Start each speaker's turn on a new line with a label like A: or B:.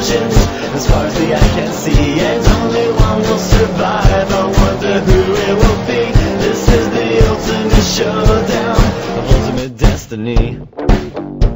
A: explosions. As far as the eye can see, and only one will survive. I wonder who it will be. This is the ultimate showdown of ultimate destiny.